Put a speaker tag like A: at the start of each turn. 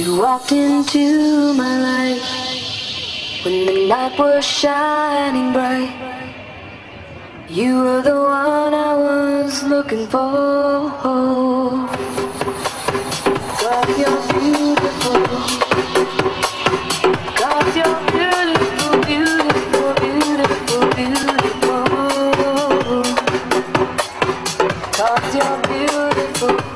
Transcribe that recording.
A: You walked into my life when the night was shining bright. You were the one I was looking for. God, you're beautiful. Cause you're beautiful, beautiful, beautiful, beautiful. Cause you're beautiful.